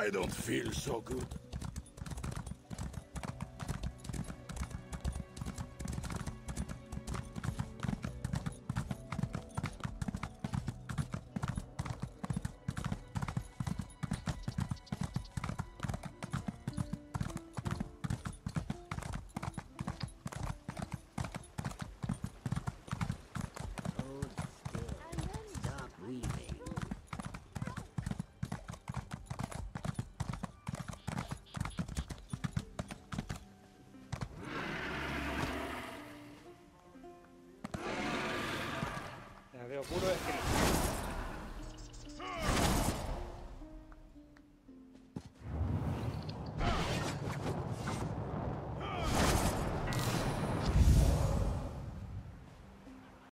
I don't feel so good. lo juro es que no.